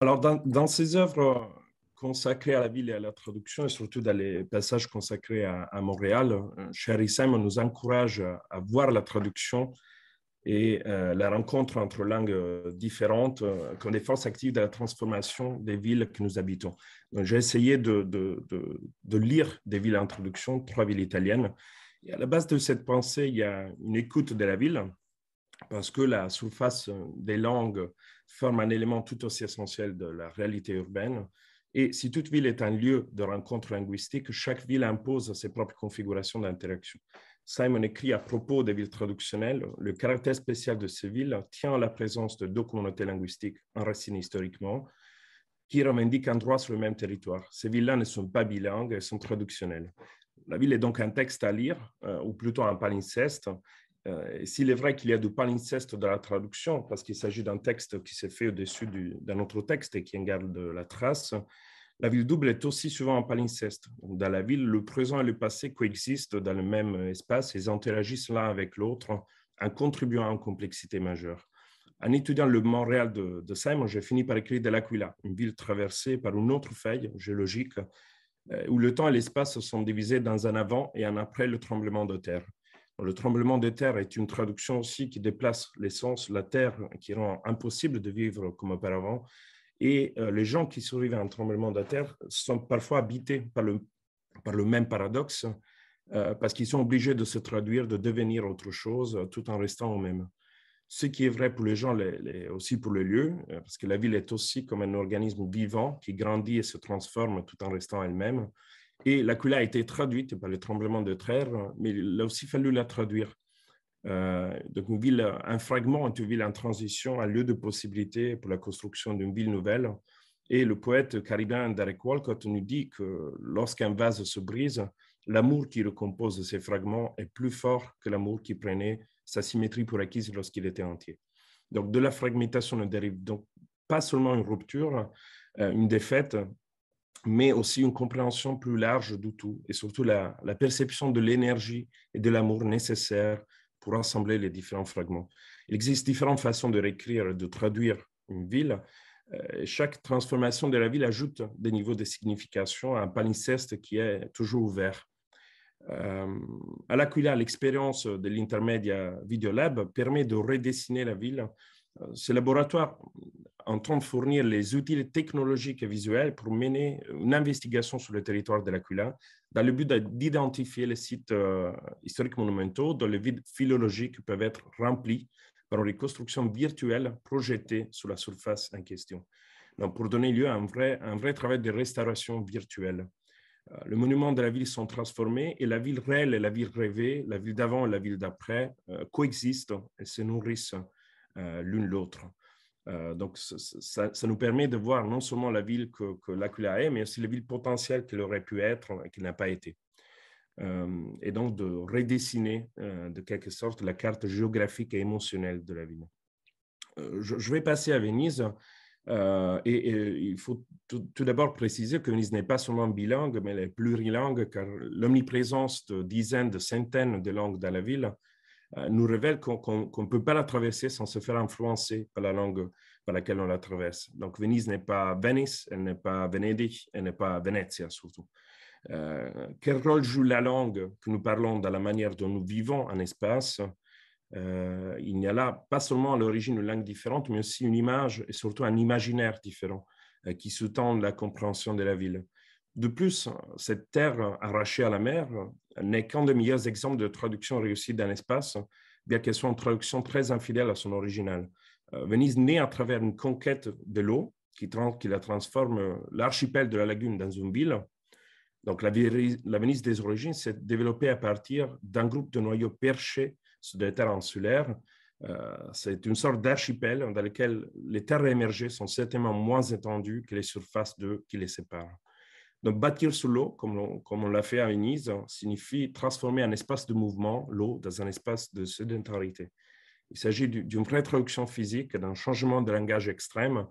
Alors, dans, dans ses œuvres consacrées à la ville et à la traduction, et surtout dans les passages consacrés à, Montréal, euh, Sherry Simon nous encourage à, voir la traduction et euh, la rencontre entre langues euh, différentes comme des forces actives de la transformation des villes que nous habitons. J'ai essayé de, de, lire des villes en traduction, trois villes italiennes. Et à la base de cette pensée, il y a une écoute de la ville, parce que la surface des langues forme un élément tout aussi essentiel de la réalité urbaine. Et si toute ville est un lieu de rencontre linguistique, chaque ville impose ses propres configurations d'interaction. Simon écrit à propos des villes traductionnelles, le caractère spécial de ces villes tient à la présence de deux communautés linguistiques enracinées historiquement, qui revendiquent un droit sur le même territoire. Ces villes-là ne sont pas bilingues, elles sont traductionnelles. La ville est donc un texte à lire, euh, ou plutôt un palinceste, euh, s'il est vrai qu'il y a du palinceste dans la traduction, parce qu'il s'agit d'un texte qui s'est fait au-dessus d'un autre texte et qui en garde la trace, la ville double est aussi souvent un palinceste. Dans la ville, le présent et le passé coexistent dans le même espace et interagissent l'un avec l'autre en contribuant à une complexité majeure. En étudiant le Montréal de, de Simon, j'ai fini par écrire de l'Aquila, une ville traversée par une autre feuille géologique euh, où le temps et l'espace sont divisés dans un avant et un après le tremblement de terre. Le tremblement de terre est une traduction aussi qui déplace l'essence, la terre, qui rend impossible de vivre comme auparavant. Et euh, les gens qui survivent à un tremblement de terre sont parfois habités par le, le même paradoxe, euh, parce qu'ils sont obligés de se traduire, de devenir autre chose, tout en restant au même. Ce qui est vrai pour les gens, les, aussi pour les lieux, euh, parce que la ville est aussi comme un organisme vivant qui grandit et se transforme tout en restant elle-même. Et l'aquila a été traduite par le tremblement de terre, mais il a aussi fallu la traduire. Euh, donc, une ville, un fragment une ville en transition, un lieu de possibilité pour la construction d'une ville nouvelle. Et le poète caribéen Derek Walcott nous dit que lorsqu'un vase se brise, l'amour qui recompose ces fragments est plus fort que l'amour qui prenait sa symétrie pour acquise lorsqu'il était entier. Donc, de la fragmentation ne dérive donc pas seulement une rupture, euh, une défaite, mais aussi une compréhension plus large du tout et surtout la, perception de l'énergie et de l'amour nécessaires pour assembler les différents fragments. Il existe différentes façons de réécrire, de traduire une ville. Euh, chaque transformation de la ville ajoute des niveaux de signification à un palinceste qui est toujours ouvert. Euh, à l'Aquila, l'expérience de l'Intermedia Videolab permet de redessiner la ville. Euh, ce laboratoire en train de fournir les outils technologiques et visuels pour mener une investigation sur le territoire de l'Aquila dans le but d'identifier les sites euh, historiques monumentaux dont les vides philologiques peuvent être remplis par une reconstruction virtuelle projetée sur la surface en question. Donc, pour donner lieu à un vrai, travail de restauration virtuelle. Euh, les monuments de la ville sont transformés et la ville réelle et la ville rêvée, la ville d'avant et la ville d'après coexistent et se nourrissent l'une l'autre. Euh, donc, ça, nous permet de voir non seulement la ville que, que l'Aquila est, mais aussi la ville potentielle qu'elle aurait pu être et qu'elle n'a pas été. Euh, et donc, de redessiner euh, de quelque sorte la carte géographique et émotionnelle de la ville. Je, vais passer à Venise. Et, il faut tout, tout d'abord préciser que Venise n'est pas seulement bilingue, mais elle est plurilingue, car l'omniprésence de dizaines, de centaines de langues dans la ville euh, nous révèle qu'on ne peut pas la traverser sans se faire influencer par la langue par laquelle on la traverse. Donc, Venise n'est pas Venice, elle n'est pas Venedig, elle n'est pas Venezia surtout. Euh, quel rôle joue la langue que nous parlons dans la manière dont nous vivons en espace? Euh, Il n'y a là pas seulement à l'origine une langue différente, mais aussi une image et surtout un imaginaire différent qui sous-tend la compréhension de la ville. De plus, cette terre arrachée à la mer n'est qu'un des meilleurs exemples de traduction réussie d'un espace, bien qu'elle soit une traduction très infidèle à son original. Euh, Venise naît à travers une conquête de l'eau qui, la transforme l'archipel de la lagune dans une ville. Donc la, Venise des origines s'est développée à partir d'un groupe de noyaux perchés sur des terres insulaires. Euh, c'est une sorte d'archipel dans lequel les terres émergées sont certainement moins étendues que les surfaces d'eux qui les séparent. Donc, bâtir sur l'eau, comme on, l'a fait à Venise, signifie transformer un espace de mouvement, l'eau, dans un espace de sédentarité. Il s'agit d'une vraie physique, d'un changement de langage extrême.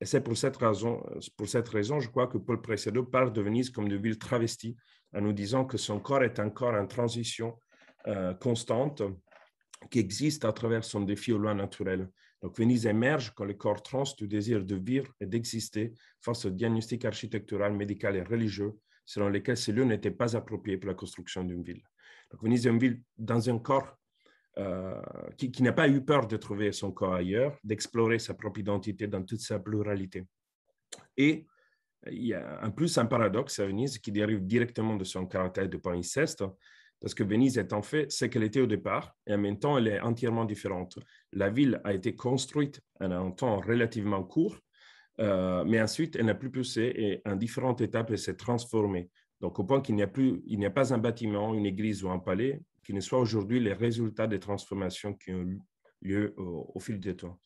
Et c'est pour cette raison, pour cette raison, je crois que Paul Precedo parle de Venise comme de ville travestie, en nous disant que son corps est un corps en transition euh, constante, qui existe à travers son défi aux lois naturelles. Donc Venise émerge quand le corps trans du désir de vivre et d'exister face au diagnostic architectural, médical et religieux selon lesquels ces lieux n'étaient pas appropriés pour la construction d'une ville. Donc Venise est une ville dans un corps euh, qui, n'a pas eu peur de trouver son corps ailleurs, d'explorer sa propre identité dans toute sa pluralité. Et il y a en plus un paradoxe à Venise qui dérive directement de son caractère de inceste, parce que Venise est en fait ce qu'elle était au départ, et en même temps, elle est entièrement différente. La ville a été construite en un temps relativement court, euh, mais ensuite, elle n'a plus poussé et en différentes étapes, elle s'est transformée. Donc, au point qu'il n'y a, plus, il n'y a pas un bâtiment, une église ou un palais qui ne soit aujourd'hui les résultats des transformations qui ont eu lieu au, fil du temps.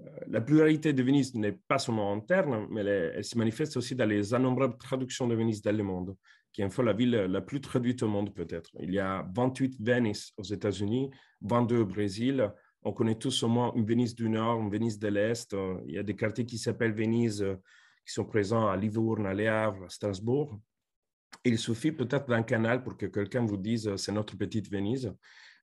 Euh, la pluralité de Venise n'est pas seulement interne, mais elle, elle, se manifeste aussi dans les innombrables traductions de Venise dans le monde qui est en la ville la plus traduite au monde peut-être. Il y a 28 Venice aux États-Unis, 22 au Brésil. On connaît tous au moins une Venise du Nord, une Venise de l'Est. Il y a des quartiers qui s'appellent Venise euh, qui sont présents à Livourne, à Le Havre, à Strasbourg. Il suffit peut-être d'un canal pour que quelqu'un vous dise euh, c'est notre petite Venise.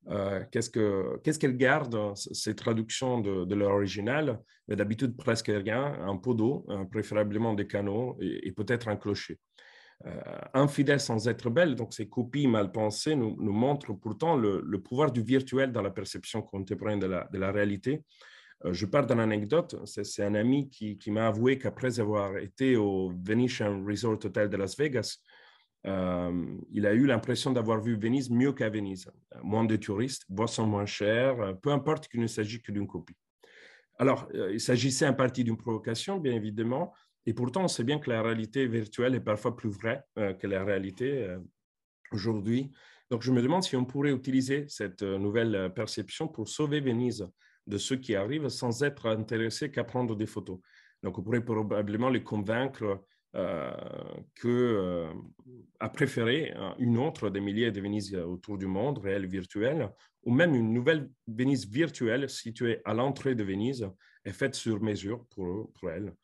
Euh, qu'est-ce qu'elle garde, ces traductions de, de l'original D'habitude, presque rien, un pot d'eau, préférablement des canaux et peut-être un clocher. Euh, infidèle sans être belle. Donc, ces copies mal pensées nous, montrent pourtant le, pouvoir du virtuel dans la perception contemporaine de la, de la réalité. Euh, je pars d'une anecdote. C'est un ami qui, m'a avoué qu'après avoir été au Venetian Resort Hotel de Las Vegas, euh, il a eu l'impression d'avoir vu Venise mieux qu'à Venise. Moins de touristes, boissons moins chères, peu importe qu'il ne s'agisse que d'une copie. Alors, il s'agissait en partie d'une provocation, bien évidemment, et pourtant, on sait bien que la réalité virtuelle est parfois plus vraie euh, que la réalité euh, aujourd'hui. Donc, je me demande si on pourrait utiliser cette euh, nouvelle perception pour sauver Venise de ceux qui arrivent sans être intéressés qu'à prendre des photos. Donc, on pourrait probablement les convaincre euh, que à préférer une autre des milliers de Venise autour du monde, réelle virtuelle, ou même une nouvelle Venise virtuelle située à l'entrée de Venise et faite sur mesure pour, pour elle.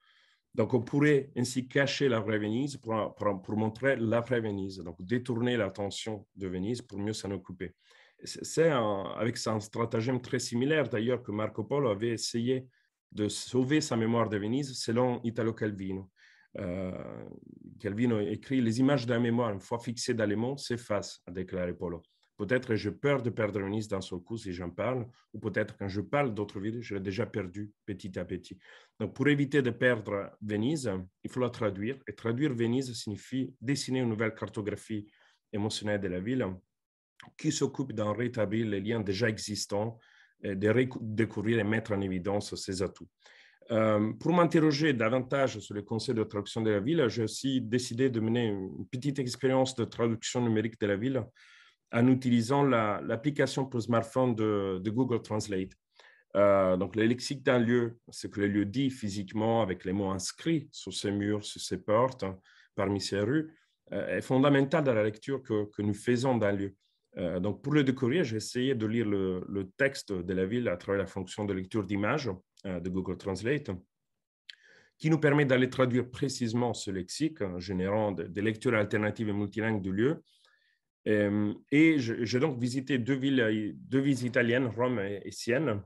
Donc, on pourrait ainsi cacher la vraie Venise pour, montrer la vraie Venise, donc détourner l'attention de Venise pour mieux s'en occuper. C'est avec un stratagème très similaire d'ailleurs que Marco Polo avait essayé de sauver sa mémoire de Venise selon Italo Calvino. Euh, Calvino écrit Les images de la mémoire, une fois fixées dans les monts, s'effacent, a déclaré Polo. Peut-être j'ai peur de perdre Venise d'un seul coup si j'en parle, ou peut-être quand je parle d'autres villes, je l'ai déjà perdu petit à petit. Donc, pour éviter de perdre Venise, il faut la traduire. Et traduire Venise signifie dessiner une nouvelle cartographie émotionnelle de la ville qui s'occupe d'en rétablir les liens déjà existants, et de découvrir et mettre en évidence ses atouts. Euh, pour m'interroger davantage sur le concept de traduction de la ville, j'ai aussi décidé de mener une petite expérience de traduction numérique de la ville en utilisant l'application pour smartphone de, Google Translate. Euh, donc, le lexique d'un lieu, ce que le lieu dit physiquement avec les mots inscrits sur ses murs, sur ses portes, parmi ses rues, euh, est fondamental dans la lecture que, nous faisons d'un lieu. Euh, donc, pour le découvrir, j'ai essayé de lire le, texte de la ville à travers la fonction de lecture d'image de Google Translate, qui nous permet d'aller traduire précisément ce lexique en générant des lectures alternatives et multilingues du lieu et j'ai donc visité deux villes, deux villes italiennes, Rome et, Sienne,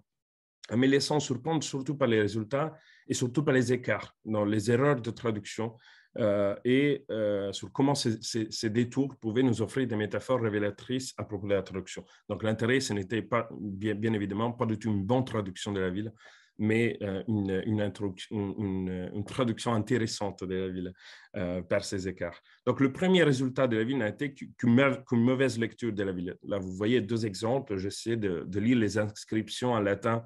en me laissant surprendre surtout par les résultats et surtout par les écarts dans les erreurs de traduction euh, et euh, sur comment ces, détours pouvaient nous offrir des métaphores révélatrices à propos de la traduction. Donc l'intérêt, ce n'était pas, bien, bien, évidemment, pas du tout une bonne traduction de la ville, mais euh, une, une, traduction intéressante de la ville euh, par ces écarts. Donc, le premier résultat de la ville n'a été qu'une mauvaise lecture de la ville. Là, vous voyez deux exemples. J'essaie de, lire les inscriptions en latin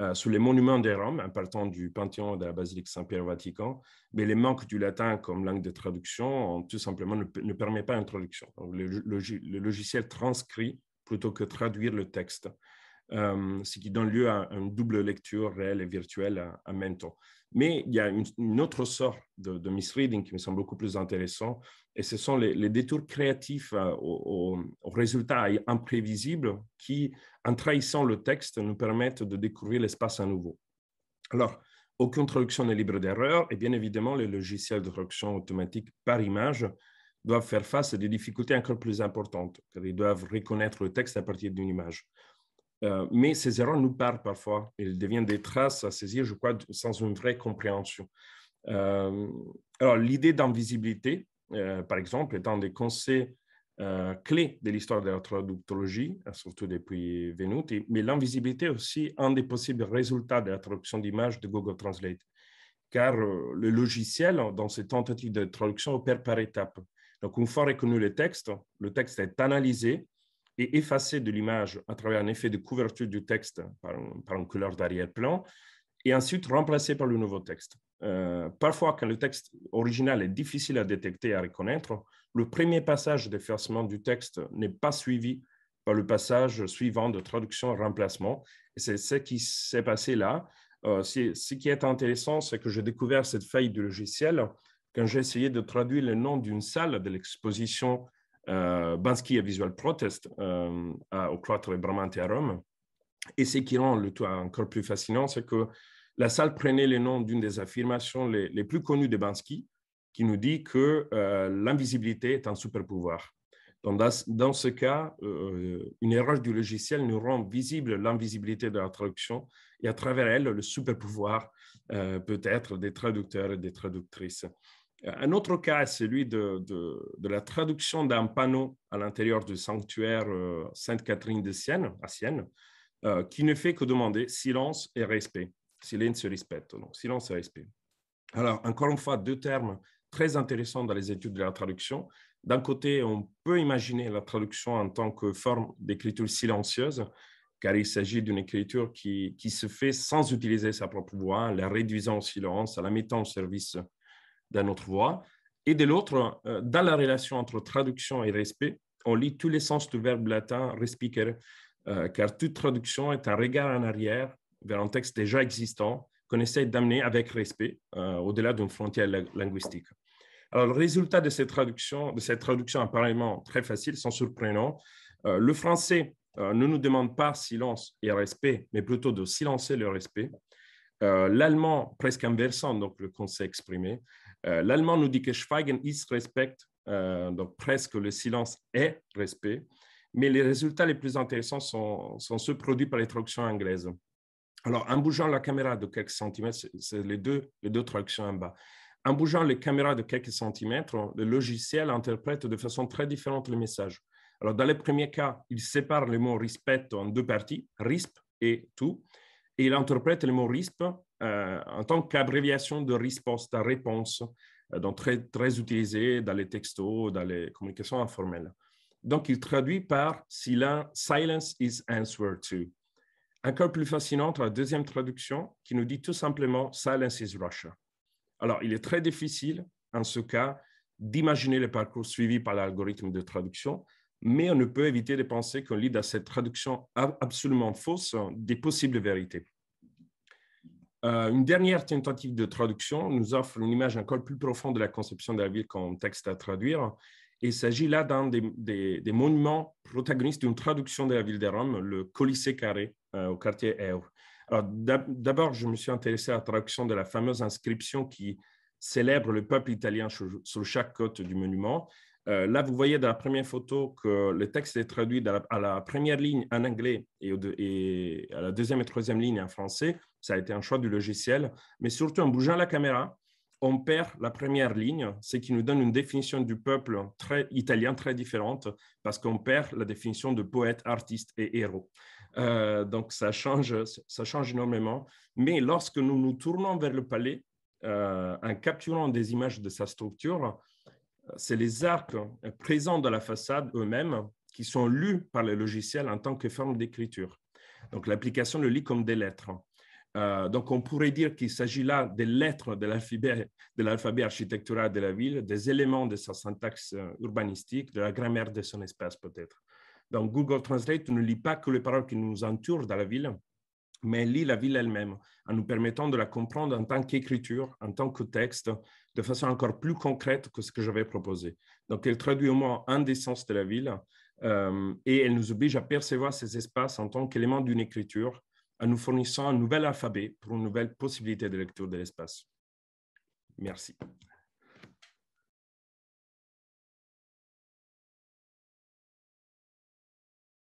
euh, sur les monuments de Rome, en partant du Panthéon de la Basilique Saint-Pierre au Vatican, mais les manques du latin comme langue de traduction, tout simplement, ne, ne permet pas une traduction. Le logiciel transcrit plutôt que traduire le texte. Euh, ce qui donne lieu à une double lecture réelle et virtuelle en même temps. Mais il y a une, autre sorte de, misreading qui me semble beaucoup plus intéressant, et ce sont les, détours créatifs euh, aux, résultats imprévisibles qui, en trahissant le texte, nous permettent de découvrir l'espace à nouveau. Alors, aucune traduction n'est libre d'erreur, et bien évidemment, les logiciels de traduction automatique par image doivent faire face à des difficultés encore plus importantes, car ils doivent reconnaître le texte à partir d'une image. Euh, mais ces erreurs nous parlent parfois. Ils deviennent des traces à saisir, je crois, sans une vraie compréhension. Euh, alors, l'idée d'invisibilité, euh, par exemple, est un des conseils clés de l'histoire de la traductologie, surtout depuis Venuti, mais l'invisibilité est aussi un des possibles résultats de la traduction d'images de Google Translate, car le logiciel, dans ses tentatives de traduction, opère par étapes. Donc, une fois reconnu le texte, le texte est analysé et effacé de l'image à travers un effet de couverture du texte par, une couleur d'arrière-plan, et ensuite remplacé par le nouveau texte. Euh, parfois, quand le texte original est difficile à détecter et à reconnaître, le premier passage d'effacement du texte n'est pas suivi par le passage suivant de traduction-remplacement. C'est ce qui s'est passé là. Euh, ce qui est intéressant, c'est que j'ai découvert cette faille du logiciel quand j'ai essayé de traduire le nom d'une salle de l'exposition Bansky et Visual Protest euh, au cloître Bramante à Rome. Et ce qui rend le tout encore plus fascinant, c'est que la salle prenait le nom d'une des affirmations les, plus connues de Bansky, qui nous dit que euh, l'invisibilité est un super pouvoir. Donc, dans, ce cas, une erreur du logiciel nous rend visible l'invisibilité de la traduction et à travers elle, le super pouvoir peut être des traducteurs et des traductrices. Un autre cas est celui de, la traduction d'un panneau à l'intérieur du sanctuaire euh, Sainte-Catherine de Sienne, à Sienne, euh, qui ne fait que demander silence et respect. Respect, donc silence et respect. Alors, encore une fois, deux termes très intéressants dans les études de la traduction. D'un côté, on peut imaginer la traduction en tant que forme d'écriture silencieuse, car il s'agit d'une écriture qui, se fait sans utiliser sa propre voix, la réduisant au silence, la mettant au service d'un autre voix. Et de l'autre, euh, dans la relation entre traduction et respect, on lit tous les sens du verbe latin respicere, euh, car toute traduction est un regard en arrière vers un texte déjà existant qu'on essaie d'amener avec respect euh, au-delà d'une frontière linguistique. Alors, le résultat de cette traduction, de cette traduction apparemment très facile, sans surprenant, le français ne nous demande pas silence et respect, mais plutôt de silencer le respect. L'allemand, presque inversant, donc le conseil exprimé, euh, l'allemand nous dit que Schweigen ist Respect, euh, donc presque le silence est respect, mais les résultats les plus intéressants sont, ceux produits par les traductions anglaises. Alors, en bougeant la caméra de quelques centimètres, c'est les deux, les deux traductions en bas. En bougeant les caméras de quelques centimètres, le logiciel interprète de façon très différente le message. Alors, dans le premier cas, il sépare le mot respect en deux parties, RISP et tout, il interprète le mot RISP euh, en tant qu'abréviation de de réponse, euh, donc très, très utilisé dans les textos, dans les communications informelles. Donc, il traduit par Silence is answer to. Encore plus fascinante, la deuxième traduction qui nous dit tout simplement Silence is Russia. Alors, il est très difficile, en ce cas, d'imaginer le parcours suivi par l'algorithme de traduction, mais on ne peut éviter de penser qu'on lit dans cette traduction absolument fausse des possibles vérités. Euh, une dernière tentative de traduction nous offre une image encore plus profonde de la conception de la ville comme texte à traduire. Il s'agit là d'un des, monuments protagonistes d'une traduction de la ville de Rome, le Colisée carré euh, au quartier Eur. D'abord, je me suis intéressé à la traduction de la fameuse inscription qui célèbre le peuple italien sur chaque côte du monument. Euh, là, vous voyez dans la première photo que le texte est traduit à la première ligne en anglais et, à la deuxième et troisième ligne en français. Ça a été un choix du logiciel. Mais surtout, en bougeant la caméra, on perd la première ligne, ce qui nous donne une définition du peuple très italien très différente parce qu'on perd la définition de poète, artiste et héros. Euh, donc, ça change, ça change énormément. Mais lorsque nous nous tournons vers le palais, euh, en capturant des images de sa structure, c'est les arcs présents dans la façade eux-mêmes qui sont lus par le logiciel en tant que forme d'écriture. Donc l'application le lit comme des lettres. Euh, donc on pourrait dire qu'il s'agit là des lettres de l'alphabet architectural de la ville, des éléments de sa syntaxe euh, urbanistique, de la grammaire de son espace peut-être. Donc Google Translate ne lit pas que les paroles qui nous entourent dans la ville, mais lit la ville elle-même, en nous permettant de la comprendre en tant qu'écriture, en tant que texte, de façon encore plus concrète que ce que j'avais proposé. Donc, elle traduit au moins un des sens de la ville euh, et elle nous oblige à percevoir ces espaces en tant qu'élément d'une écriture, en nous fournissant un nouvel alphabet pour une nouvelle possibilité de lecture de l'espace. Merci.